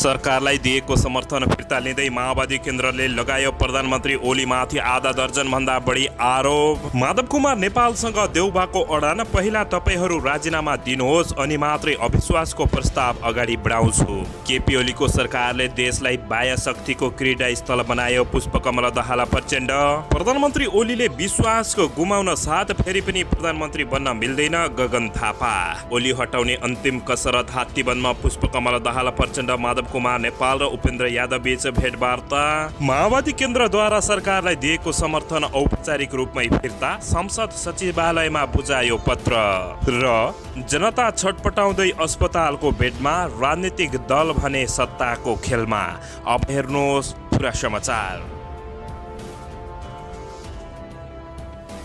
सरकारलाई दिएको समर्थन फिर्ता लिँदै माओवादी केन्द्रले लगायो। प्रधानमन्त्री ओलीमाथि आधा दर्जन भन्दा बढी आरोप। माधव कुमार नेपालसँग देउबाको अडान पहिला तपाईँहरू राजीनामा दिनुहोस् अनि मात्रै अविश्वासको प्रस्ताव अगाडि बढाउँछु। केपी ओलीको सरकारले देशलाई बाह्य शक्तिको क्रीडा स्थल बनायो। पुष्पकमल दाहाल प्रचण्ड। प्रधानमन्त्री ओलीले विश्वासको गुमाउन साथ फेरि पनि प्रधानमन्त्री बन्न मिल्दैन गगन थापा। ओली हटाउने अन्तिम कसरत हात्तीवनमा पुष्पकमल दाहाल प्रचण्ड। माधव कुमार नेपाल र उपेन्द्र यादव बीच भेटवार्ता। माओवादी केन्द्रद्वारा सरकारलाई दिएको समर्थन औपचारिक रूपमै फिर्ता संसद सचिवालयमा बुझायो पत्र। र जनता छटपटाउँदै अस्पतालको बेडमा राजनीतिक दल भने सत्ताको खेलमा। अब हेर्नुहोस् पुरा समाचार।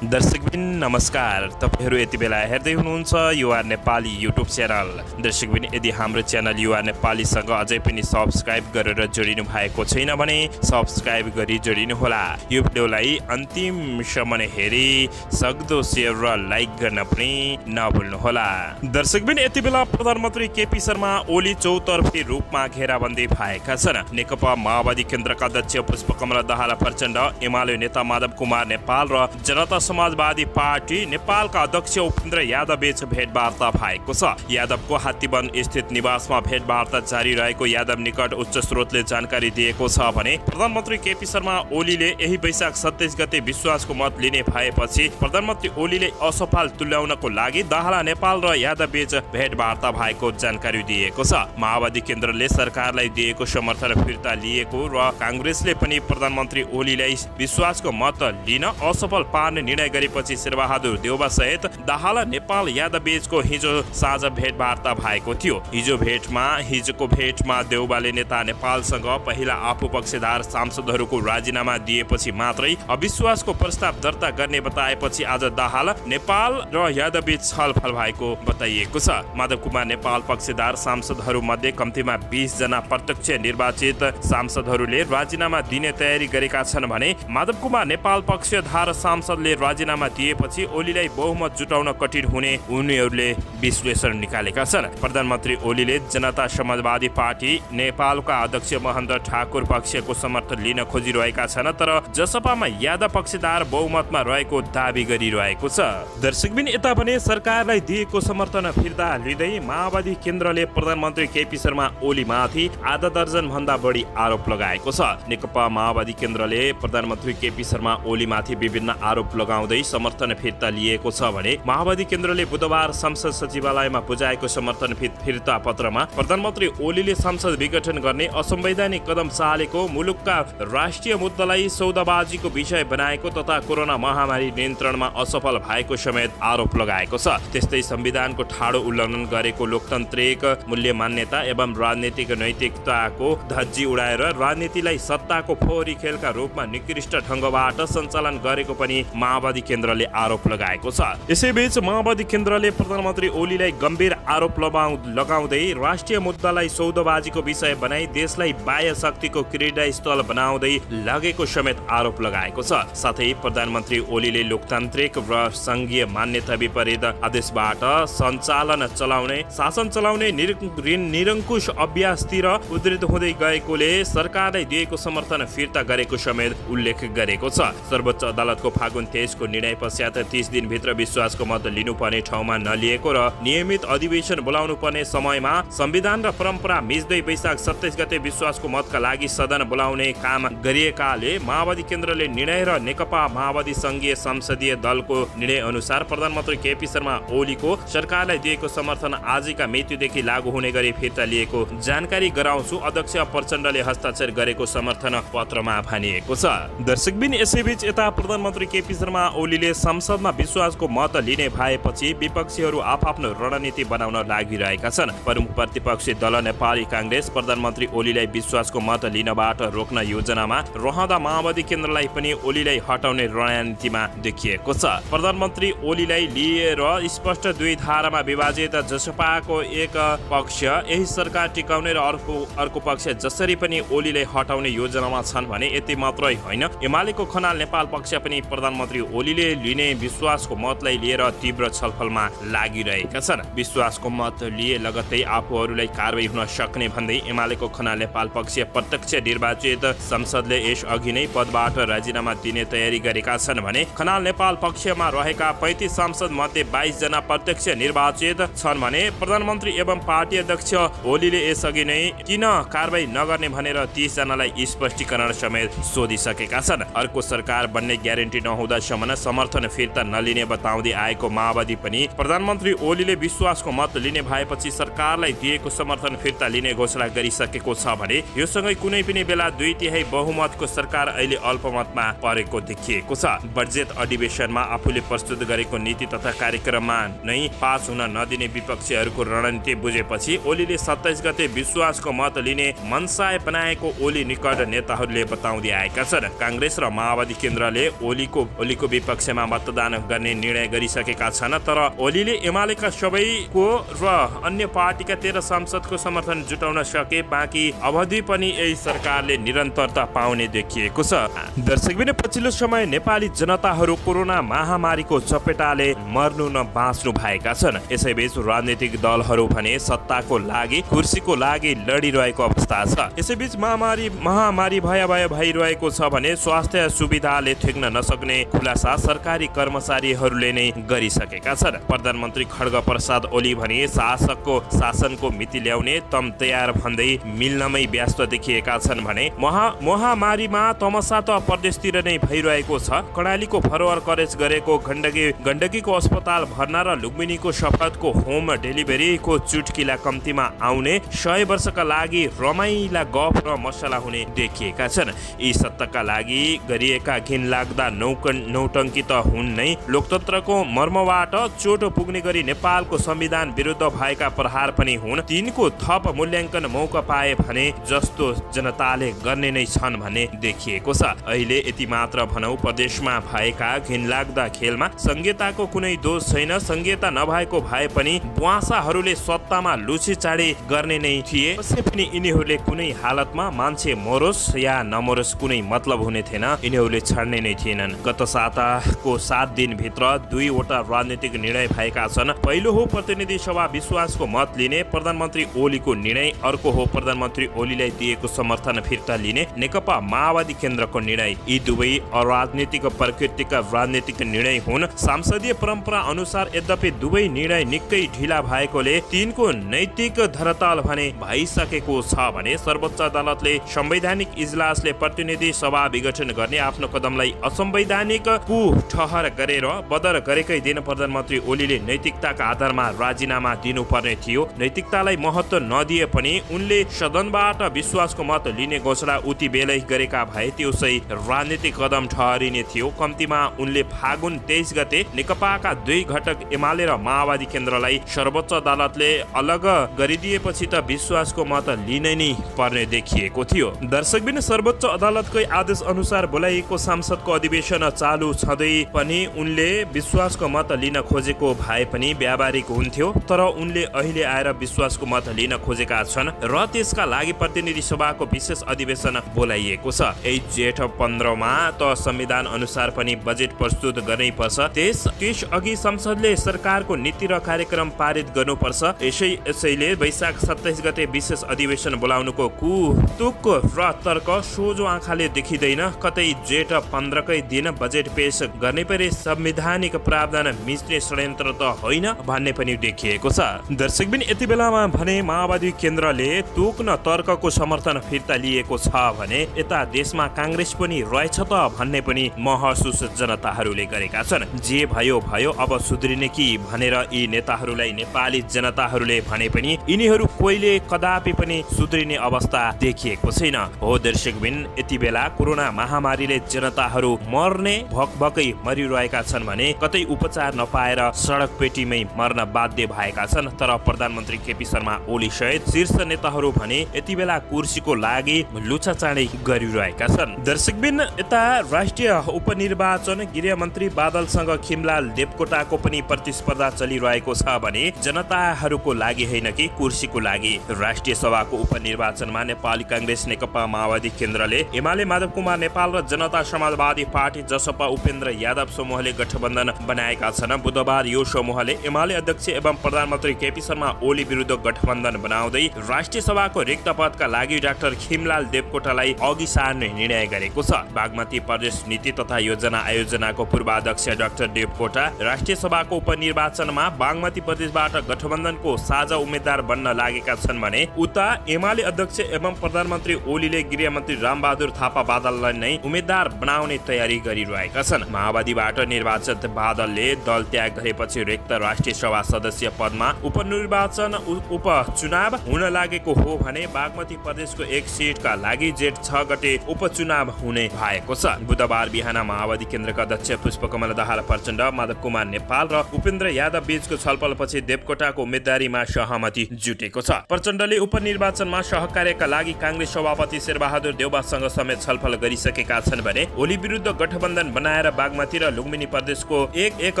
दर्शकबिन नमस्कार। तपाईँहरू यति बेला हेर्दै हुनुहुन्छ युआर नेपाली युट्युब च्यानल। दर्शकबिन यदि हाम्रो च्यानल युआर नेपालीसँग अझै पनि सब्सक्राइब गरेर जोडिनु भएको छैन भने सब्सक्राइब गरी जोडिनुहोला। यो भिडियोलाई अन्तिमसम्म हेरी सक्दो सेयर र लाइक गर्न पनि नभुल्नुहोला। दर्शकबिन यति बेला प्रधानमन्त्री केपी शर्मा ओली चौतर्फी रूपमा घेराबन्दी भएका छन्। नेकपा माओवादी केन्द्रका अध्यक्ष पुष्पकमल दाहाल प्रचण्ड। एमाले नेता माधव कुमार नेपाल र जनता समाजवादी पार्टी नेपालका अध्यक्ष उपेन्द्र यादव बीच भेटवार्ता भएको छ। यादवको हात्तीवन स्थित निवासमा भेटवार्ता जारी रहेको यादव निकट उच्च स्रोतले जानकारी दिएको छ भने प्रधानमन्त्री केपी शर्मा ओलीले यही वैशाख सत्ताइस गते विश्वासको मत लिने भएपछि प्रधानमन्त्री ओलीले असफल तुल्याउनको लागि दाहाला नेपाल र यादव बीच भेटवार्ता भएको जानकारी दिएको छ। माओवादी केन्द्रले सरकारलाई दिएको समर्थन फिर्ता लिएको र काङ्ग्रेसले पनि प्रधानमन्त्री ओलीलाई विश्वासको मत लिन असफल पार्ने निर्णय गरेपछि शेरबहादुर देउबा सहित दाहाल नेपाल यादव बीचको हिजो साँझ भेटवार्ता भएको थियो। हिजो भेटमा हिजोको भेटमा देउबाले नेता नेपालसँग पहिला आफू पक्षधार सांसदहरूको राजीनामा दिएपछि मात्रै अविश्वासको प्रस्ताव दर्ता गर्ने बताएपछि आज दाहाल नेपाल र यादव बीच छलफल भएको बताइएको छ। माधव कुमार नेपाल पक्षधार सांसदहरू मध्ये कम्तीमा बिस जना प्रत्यक्ष निर्वाचित सांसदहरूले राजीनामा दिने तयारी गरेका छन् भने माधव कुमार नेपाल पक्षधार सांसदले राजीनामा दिएपछि ओलीलाई बहुमत जुटाउन कठिन हुने उनीहरूले विश्लेषण निकालेका छन्। प्रधानमन्त्री ओलीले जनता समाजवादी पार्टी नेपालका अध्यक्ष महेन्द्र ठाकुर पक्षको समर्थन लिन खोजिरहेका छन् तर जसपामा यादव पक्षदार बहुमतमा रहेको दावी गरिरहेको छ। दर्शकबिन यता भने सरकारलाई दिएको समर्थन फिर्ता लिँदै माओवादी केन्द्रले प्रधानमन्त्री केपी शर्मा ओलीमाथि आधा दर्जन भन्दा बढी आरोप लगाएको छ। नेकपा माओवादी केन्द्रले प्रधानमन्त्री केपी शर्मा ओलीमाथि विभिन्न आरोप लगाउँदै समर्थन फिर्ता लिएको छ भने माओवादी केन्द्रले बुधबार संसद सचिवालयमा बुझाएको समर्थन फिर्ता पत्रमा प्रधानमन्त्री ओलीले संसद विघटन गर्ने असंवैधानिक कदम चालेको मुलुकका राष्ट्रिय मुद्दालाई सौदाबाजीको विषय बनाएको तथा कोरोना महामारी नियन्त्रणमा असफल भएको समेत आरोप लगाएको छ। त्यस्तै संविधानको ठाडो उल्लङ्घन गरेको लोकतान्त्रिक मूल्य मान्यता एवं राजनीतिक नैतिकताको धज्जी उडाएर राजनीतिलाई सत्ताको फोहोरी खेलका रूपमा निकृष्ट ढङ्गबाट सञ्चालन गरेको पनि माओवादी केन्द्रले आरोप लगाएको छ। यसैबीच माओवादी केन्द्रले प्रधानमन्त्री ओलीलाई गम्भीर आरोप लगाउ लगाउँदै राष्ट्रिय मुद्दालाई सौदाबाजीको विषय बनाई देशलाई बाह्य शक्तिको क्रीडा स्थल बनाउँदै लगेको समेत आरोप लगाएको छ। साथै प्रधानमन्त्री ओलीले लोकतान्त्रिक र सङ्घीय मान्यता विपरीत आदेशबाट सञ्चालन चलाउने शासन चलाउने निरङ्कुश अभ्यासतिर उद्धृत हुँदै गएकोले सरकारलाई दिएको समर्थन फिर्ता गरेको समेत उल्लेख गरेको छ। सर्वोच्च अदालतको फागुन तेइसको निर्णय पश्चात तिस दिनभित्र विश्वासको मत लिनुपर्ने ठाउँमा नलिएको र नियमित अधिवेशन बोलाउनु पर्ने समयमा संविधान र परम्परा मिच्दै वैशाख सत्ताइस गते विश्वासको मतका लागि सदन बोलाउने काम गरिएकाले माओवादी केन्द्रले निर्णय र नेकपा माओवादी संघीय संसदीय दलको निर्णय अनुसार प्रधानमन्त्री केपी शर्मा ओलीको सरकारलाई दिएको समर्थन आजका मृत्युदेखि लागू हुने गरी फिर्ता लिएको जानकारी गराउँछु। अध्यक्ष प्रचण्डले हस्ताक्षर गरेको समर्थन पत्रमा भनिएको छ। दर्शकबिन यसैबीच यता प्रधानमन्त्री केपी शर्मा ओलीले संसदमा विश्वासको मत लिने भएपछि विपक्षीहरू आफ्नो रणनीति बनाउन लागिरहेका छन्। प्रमुख प्रतिपक्षी दल नेपाली काङ्ग्रेस प्रधानमन्त्री ओलीलाई विश्वासको मत लिनबाट रोक्न योजनामा रहँदा माओवादी केन्द्रलाई पनि ओलीलाई हटाउने रणनीतिमा देखिएको छ। प्रधानमन्त्री ओलीलाई लिएर स्पष्ट दुई धारामा विभाजित जसपाको एक पक्ष यही सरकार टिकाउने र अर्को अर्को पक्ष जसरी पनि ओलीलाई हटाउने योजनामा छन् भने यति मात्रै होइन। एमालेको खनाल नेपाल पक्ष पनि प्रधानमन्त्री ओलीले लिने विश्वासको मतलाई लिएर तीव्र छलफलमा लागिरहेका छन्। विश्वासको मत लिए लगत्तै आफूहरूलाई कारवाही हुन सक्ने भन्दै एमालेको खनाल नेपाल पक्ष प्रत्यक्ष निर्वाचित संसदले यस अघि नै पदबाट राजीनामा दिने तयारी गरेका छन् भने खनाल नेपाल पक्षमा रहेका पैँतिस सांसद मध्ये बाइसजना प्रत्यक्ष निर्वाचित छन् भने प्रधानमन्त्री एवं पार्टी अध्यक्ष ओलीले यसअघि नै किन कारवाही नगर्ने भनेर तिसजनालाई स्पष्टीकरण समेत सोधिसकेका छन्। अर्को सरकार बन्ने ग्यारेन्टी नहुँदासम्म समर्थन फिर्ता नलिने बताउँदै आएको माओवादी पनि प्रधानमन्त्री ओलीले विश्वासको मत लिने भएपछि सरकारलाई दिएको समर्थन फिर्ता लिने घोषणा गरिसकेको छ भने योसँगै कुनै पनि बेला दुई तिहाई बहुमतको सरकार अहिले अल्पमतमा परेको देखिएको छ। बजेट अधिवेशनमा आफूले प्रस्तुत गरेको नीति तथा कार्यक्रममा नै पास हुन नदिने विपक्षीहरूको रणनीति बुझेपछि ओलीले सत्ताइस गते विश्वासको मत लिने मनसाय बनाएको ओली निकट नेताहरूले बताउँदै आएका छन्। काङ्ग्रेस र माओवादी केन्द्रले ओलीको ओलीको विपक्षमा मतदान गर्ने निर्णय गरिसकेका छन् तर ओलीले एमालेका सबैको र अन्य पार्टीका तेह्र सांसदको समर्थन जुटाउन सके बाँकी अवधि पनि यही सरकारले निरन्तरता पाउने देखिएको छ। दर्शकबिन पछिल्लो समय नेपाली जनताहरू कोरोना महामारीको चपेटाले मर्नु न बाँच्नु भएका छन्। यसैबीच राजनीतिक दलहरू भने सत्ताको लागि कुर्सीको लागि लडिरहेको अवस्था छ। यसैबीच महामारी महामारी भया भया भइरहेको छ भने स्वास्थ्य सुविधाले ठेक्न नसक्ने खुलासा सरकारी कर्मचारीहरूले नै गरिसकेका छन्। प्रधानमन्त्री खड्ग प्रसाद ओली भने शासकको शासनको मिति ल्याउने तम तयार भन्दै मिल्नमै व्यस्त देखिएका छन् भने महा महामारीमा तमसा त प्रदेशतिर नै भइरहेको छ। कर्णालीको फरवर करेज गरेको गण्डकी गण्डकीको अस्पताल भर्ना र लुम्बिनीको शपथको होम डेलिभरीको चुटकिला कम्तीमा आउने सय वर्षका लागि रमाइला गफ र मसला हुने देखिएका छन्। यी सत्ताका लागि गरिएका घिन लाग्दा नौकन नौटङ्की त हुन् नै लोकतन्त्रको मर्मबाट चोट पुग्ने गरी नेपालको संविधान विरुद्ध भएका प्रहार पनि हुन्। तिनको थप मूल्याङ्कन मौका पाए भने जस्तो जनताले गर्ने नै छन् भन्ने देखिएको छ। अहिले यति मात्र भनौँ प्रदेशमा भएका घिनलाग्दा खेलमा संहिताको कुनै दोष छैन। संहिता नभएको भए पनि बुवासाहरूले सत्तामा लुची चाँडी गर्ने नै थिए। अवश्य पनि यिनीहरूले कुनै हालतमा मान्छे मरोस् या नमरोस् कुनै मतलब हुने थिएन। यिनीहरूले छाड्ने नै थिएनन्। गत साताको सात दिनभित्र दुईवटा राजनीतिक निर्णय भएका छन्। पहिलो हो प्रतिनिधि सभा विश्वासको मत लिने। प्रधानमन्त्री ओलीको निर्णय अर्को हो प्रधानमन्त्री ओलीलाई दिएको समर्थन फिर्ता लिने। नेकपा माओवादी केन्द्रको निर्णय। यी दुवै अराजनीतिक प्रकृतिका राजनीतिक निर्णय हुन्। सांसदीय परम्परा अनुसार यद्यपि दुवै निर्णय निकै ढिला भएकोले तिनको नैतिक धरतल भने भइसकेको छ भने सर्वोच्च अदालतले संवैधानिक इजलासले प्रतिनिधि सभा विघटन गर्ने आफ्नो कदमलाई असंवैधानिक कु ठहर गरेर बदर गरेकै दिन प्रधानमन्त्री ओलीले नैतिकताका आधारमा राजीनामा दिनुपर्ने थियो। नैतिकतालाई महत्व नदिए पनि उनले सदनबाट विश्वासको मत लिने घोषणा उति बेलै गरेका भए त्यो सही राजनीतिक कदम ठहरिने थियो। कम्तीमा उनले फागुन तेइस गते नेकपाका दुई घटक एमाले र माओवादी केन्द्रलाई सर्वोच्च अदालतले अलग गरिदिएपछि त विश्वासको मत लिनै नै पर्ने देखिएको थियो। दर्शकबिन सर्वोच्च अदालतकै आदेश अनुसार बोलाइएको सांसदको अधिवेशन चालु छँदै पनि उनले विश्वासको मत लिन खोजेको भए पनि व्यावहारिक हुन्थ्यो तर उनले अहिले आएर विश्वासको मत लिन खोजेका छन् र त्यसका लागि प्रतिनिधि सभाको विशेष अधिवेशन बोलाइएको छ। यही जेठ पन्ध्रमा त संविधान अनुसार पनि बजेट प्रस्तुत गर्नै पर्छ। त्यस त्यस अघि संसदले सरकारको नीति र कार्यक्रम पारित गर्नुपर्छ। यसै यसैले वैशाख सत्ताइस गते विशेष अधिवेशन बोलाउनुको कु तुक र तर्क सोझो आँखाले देखिँदैन। कतै जेठ पन्ध्रकै दिन बजेट पेश गर्ने परे संवैधानिक प्रावधान मिच्ने षड्यन्त्र त होइन भन्ने पनि देखिएको छ। दर्शकबिन यति बेलामा भने माओवादी केन्द्रले तोक न तर्कको समर्थन फिर्ता लिएको छ भने यता देशमा काङ्ग्रेस पनि रहेछ त भन्ने पनि महसुस जनताहरूले गरेका छन्। जे भयो भयो अब सुध्रिने कि भनेर यी नेताहरूलाई नेपाली जनताहरूले भने पनि यिनीहरू कोहीले कदापि पनि सुध्रिने अवस्था देखिएको छैन। हो दर्शकबिन यति बेला कोरोना महामारीले जनताहरू मर्ने भकभकै मरिरहेका छन् भने कतै उपचार नपाएर सडक पेटीमै मर्न बाध्य भएका छन्। तर प्रधानमन्त्री केपी शर्मा ओली सहित शीर्ष नेताहरू भने यति बेला कुर्सीको लागि लुचाचाँडै गरिरहेका छन्। दर्शकबिन यता राष्ट्रिय उपनिर्वाचन गृहमन्त्री बादलसँग खिमलाल देवकोटाको पनि प्रतिस्पर्धा चलिरहेको छ भने जनताहरूको लागि होइन कि कुर्सीको लागि? राष्ट्रिय सभाको उपनिर्वाचनमा नेपाली काङ्ग्रेस नेकपा माओवादी केन्द्रले एमाले माधव कुमार नेपाल र जनता समाजवादी पार्टी जसपा उपेन्द्र यादव समूहले गठबन्धन बनाएका छन्। बुधबार यो समूहले एमाले अध्यक्ष एवं प्रधानमन्त्री केपी शर्मा ओली विरुद्ध गठबन्धन बनाउँदै राष्ट्रिय सभाको रिक्त पदका लागि डाक्टर खिमलाल देवकोटालाई अघि सार्ने निर्णय गरेको छ। बागमती प्रदेश नीति तथा योजना आयोजनाको पूर्वाध्यक्ष डाक्टर देवकोटा राष्ट्रिय सभाको उपनिर्वाचनमा बागमती प्रदेशबाट गठबन्धनको साझा उम्मेद्वार बन्न लागेका छन् भने उता एमाले अध्यक्ष एवं प्रधानमन्त्री ओलीले गृहमन्त्री रामबहादुर थापा बादललाई नै उम्मेद्वार बनाउने तयारी गरिरहेका छन्। माओवादीबाट निर्वाचित बादलले दल त्याग गरेपछि रिक्त राष्ट्रिय सभा सदस्य पदमा उपनिर्वाचन उपचुनाव हुन लागेको हो भने बागमती प्रदेशको एक सिटका लागि जेठ छ गते उपचुनाव हुने भएको छ। बुधबार बिहान माओवादी केन्द्रका अध्यक्ष पुष्पकमल दाहाल प्रचण्ड माधव कुमार नेपाल र उपेन्द्र यादव बीचको छलफलपछि देवकोटाको उम्मेद्वारीमा सहमति जुटेको छ। प्रचण्डले उपनिर्वाचनमा सहकार्यका लागि काङ्ग्रेस सभापति शेरबहादुर देउबासँग समेत छलफल गरिसकेका छन् भने ओली विरुद्ध गठबन्धन बनाएर बागमती र लुम्बिनी प्रदेशको एक एक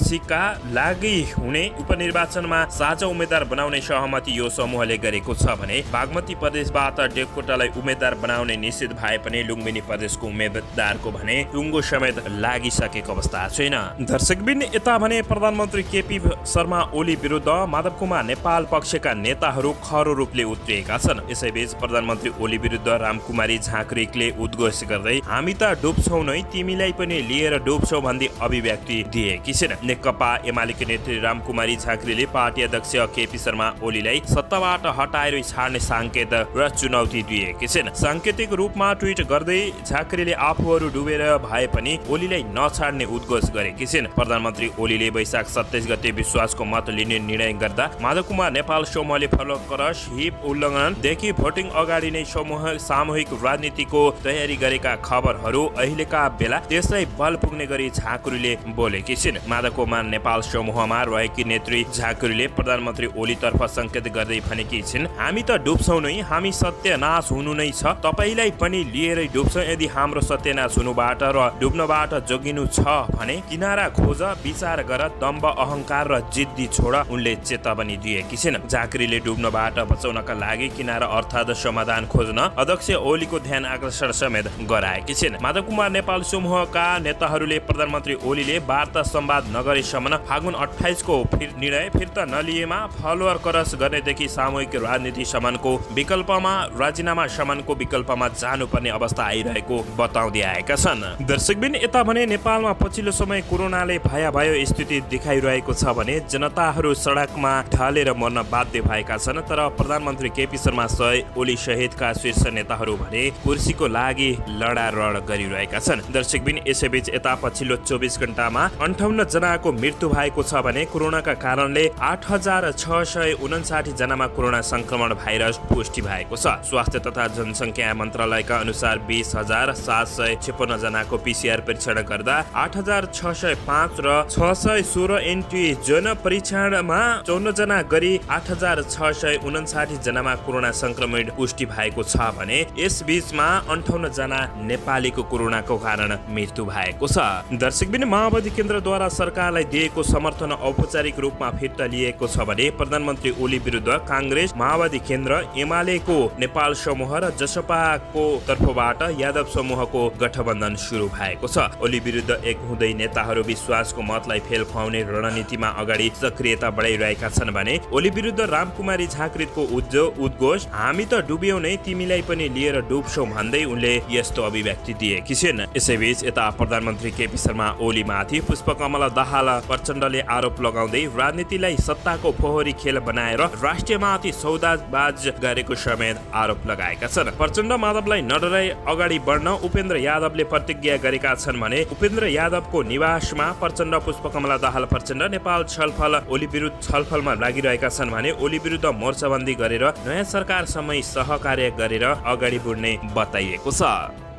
सिक्का लागि हुने उपनिर्वाचनमा साझा उम्मेद्वार बनाउने सहमति यो समूहले गरेको छ भने बागमती प्रदेशबाट डेपकोटालाई उम्मेद्वार बनाउने निश्चित भए पनि लुम्बिनी प्रदेशको उम्मेद्वारको भने टुङ्गो समेत लागिसकेको अवस्था छैन। दर्शकबिन यता भने प्रधानमन्त्री केपी शर्मा ओली विरुद्ध माधव कुमार नेपाल पक्षका नेताहरू खरो रूपले उत्रिएका छन्। यसैबीच प्रधानमन्त्री ओली विरुद्ध रामकुमारी झाँक्रिकले उद्घोष गर्दै हामी त डुब्छौ नै तिमीलाई पनि लिएर डुब्छौ भन्दै अभिव्यक्ति दिएकी छिन् नेकपा एमालेकी नेत्री रामकुमारी झाँक्रीले पार्टी अध्यक्ष केपी शर्मा ओलीलाई सत्ताबाट हटाएर छाड्ने साङ्केत र चुनौती दिएकी छिन् साङ्केतिक रूपमा ट्विट गर्दै झाँक्रीले आफूहरू डुबेर भए पनि ओलीलाई नछाड्ने उद्घोष गरेकी छिन् प्रधानमन्त्री ओलीले वैशाख सत्ताइस गते विश्वासको मत लिने निर्णय गर्दा माधव कुमार नेपाल समूहले फलो करस हिप उल्लङ्घनदेखि भोटिङ अगाडि नै समूह सामूहिक राजनीतिको तयारी गरेका खबरहरू अहिलेका बेला त्यसलाई बल पुग्ने गरी झाँक्रीले बोलेकी छिन् कुमार नेपाल समूहमा रहेकी नेत्री झाँक्रीले प्रधानमन्त्री ओलीतर्फ सङ्केत गर्दै भनेकी छिन् हामी त डुब्छौँ नै हामी सत्यनाश हुनु नै छ। तपाईँलाई पनि लिएरै डुब्छौँ यदि हाम्रो सत्यनाश हुनुबाट र डुब्नबाट जोगिनु छ भने किनारा खोज विचार गर दम्ब अहङ्कार र जिद्दी छोड उनले चेतावनी दिएकी छिन्। झाँक्रीले डुब्नबाट बचाउनका लागि किनारा अर्थात् समाधान खोज्न अध्यक्ष ओलीको ध्यान आकर्षण समेत गराएकी छिन्। माधव कुमार नेपाल समूहका नेताहरूले प्रधानमन्त्री ओलीले वार्ता संवाद नगरेसम्म फागुन अठाइसको फिर निर्णय फिर्ता नलिएमा फलोअर करस गर्नेदेखि सामूहिक राजनीति समानको विकल्पमा राजीनामा समानको विकल्पमा जानुपर्ने अवस्था आइरहेको बताउँदै आएका छन्। दर्शकबिन यता भने नेपालमा पछिल्लो समय कोरोनाले भया भयो स्थिति देखाइरहेको छ भने जनताहरू सडकमा ढलेर मर्न बाध्य भएका छन् तर प्रधानमन्त्री केपी शर्मा सय ओली सहितका शीर्ष नेताहरू भने कुर्सीको लागि लडारड गरिरहेका छन्। दर्शकबिन यसैबीच यता पछिल्लो चौबिस घण्टामा अन्ठाउन्न जनाको मृत्यु भएको छ भने कोरोनाका कारणले आठ हजार छ सय उन्साठी जनामा कोरोना संक्रमण भाइरस पुष्टि भएको छ। स्वास्थ्य तथा जनसङ्ख्या मन्त्रालयका अनुसार बिस हजार सात सय छेपन्न जनाको पिसिआर परीक्षण गर्दा आठ हजार छ सय पाँच र छ सय सोह्र एन्टिजन परीक्षणमा चौन्न जना गरी आठ हजार छ सय उन्साठी जनामा कोरोना संक्रमण पुष्टि भएको छ भने यस बीचमा अन्ठाउन्न जना नेपालीको कोरोनाको कारण मृत्यु भएको छ। दर्शकबिन माओवादी केन्द्रद्वारा सरकारलाई दिएको समर्थन औपचारिक रूपमा फिर्ता लिएको छ भने प्रधानमन्त्री ओली विरुद्ध काङ्ग्रेस माओवादी केन्द्र एमालेको नेपाल समूह र जसपाको तर्फबाट यादव समूहको गठबन्धन सुरु भएको छ। ओली विरुद्ध एक हुँदै नेताहरू विश्वासको मतलाई फेल खुवाउने रणनीतिमा अगाडि सक्रियता बढाइरहेका छन् भने ओली विरुद्ध रामकुमारी झाँक्रितको उद्यो उद्घोष हामी त डुब्यौ नै तिमीलाई पनि लिएर डुब्छौ भन्दै उनले यस्तो अभिव्यक्ति दिएकी छिन्। यसैबीच यता प्रधानमन्त्री केपी शर्मा ओलीमाथि पुष्पकमल दाहाल प्रचण्डले आरोप लगाउँदै राजनीतिलाई सत्ताको फोहोरी खेल बनाएर राष्ट्रियमाथि सौदाबाज गरेको समेत आरोप लगाएका छन्। प्रचण्ड माधवलाई नडराई अगाडि बढ्न उपेन्द्र यादवले प्रतिज्ञा गरेका छन् भने उपेन्द्र यादवको निवासमा प्रचण्ड पुष्पकमला दाहाल प्रचण्ड नेपाल छलफल ओली विरुद्ध छलफलमा लागिरहेका छन् भने ओली विरुद्ध मोर्चाबन्दी गरेर नयाँ सरकार समय सहकार्य गरेर अगाडि बढ्ने बताइएको छ।